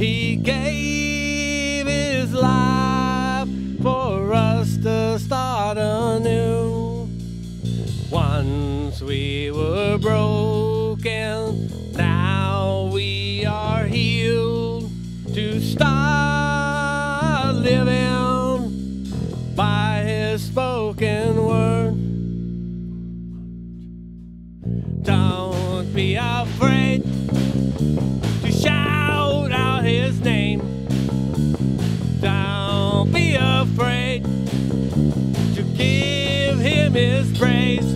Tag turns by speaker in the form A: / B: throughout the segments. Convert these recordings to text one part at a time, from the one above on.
A: He gave his life for us to start anew. Once we were broken, now we are healed to start living by his spoken word. Don't be afraid him his praise.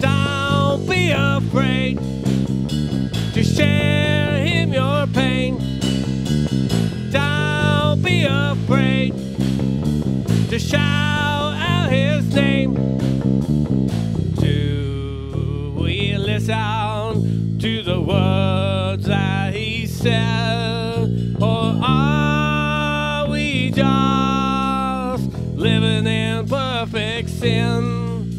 A: Don't be afraid to share him your pain. Don't be afraid to shout out his name. Do we listen to the words that he said? In perfect sin?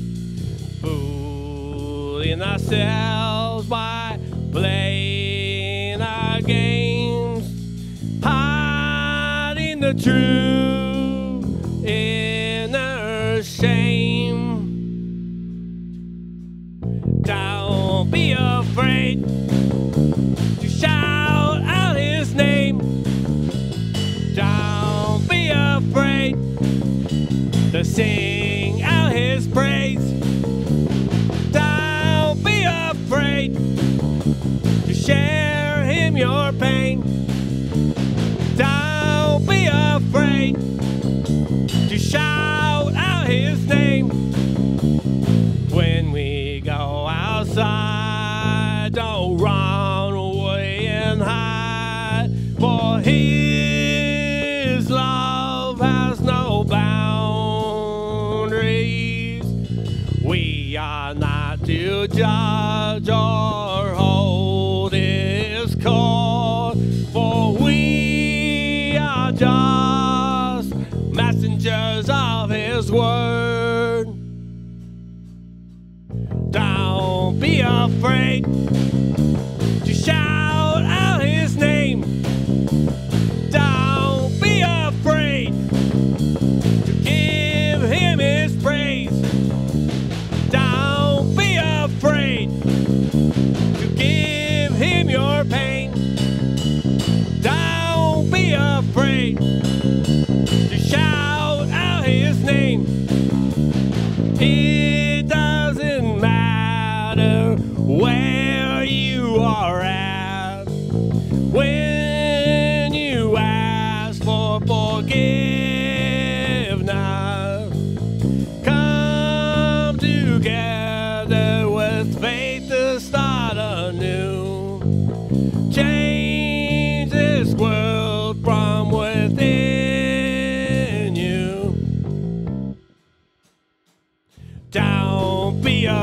A: Fooling ourselves by playing our games, hiding the true inner shame. Don't be afraid to shout out his name. Don't be afraid to sing out his praise. Don't be afraid to share him your pain. Don't be afraid to shout out his name when we go outside. Don't run away and hide, for his love has no boundaries. Judge or hold his court, for we are just messengers of his word. Don't be afraid his name. It doesn't matter where you are at when you ask for forgiveness.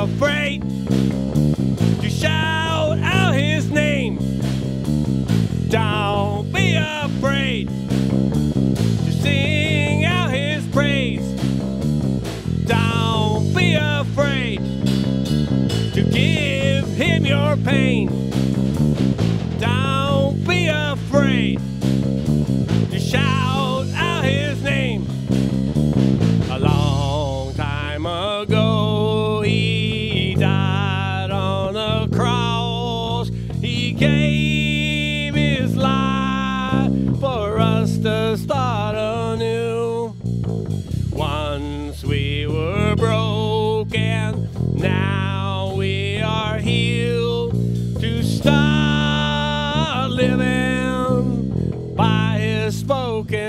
A: Don't broken.